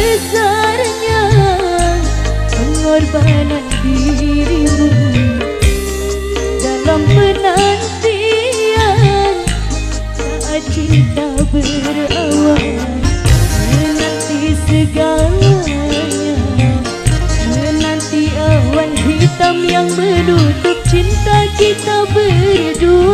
besarnya pengorbanan dirimu Dalam penantian saat cinta berawal Menanti segalanya Menanti awan hitam yang menutup cinta kita berdua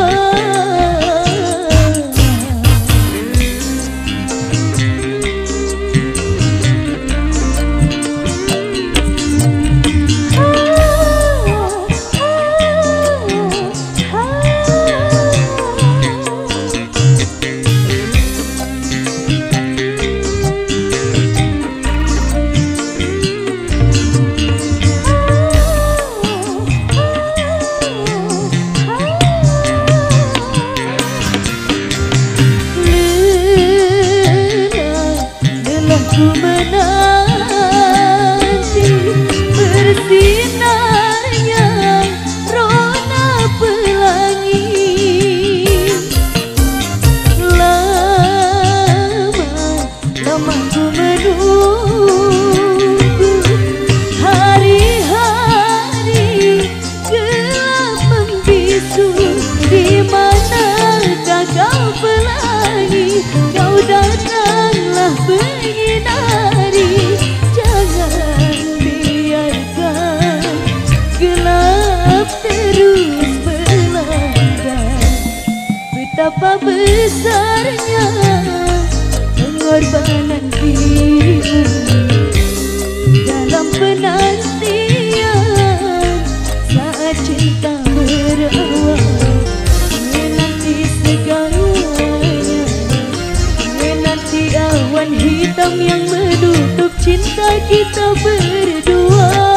ku menanti bersinarnya rona pelangi. Lama lama ku Betapa besarnya pengorbanan dirimu Dalam penantian saat cinta berawal. Menanti segalanya, Menanti awan hitam yang menutup cinta kita berdua.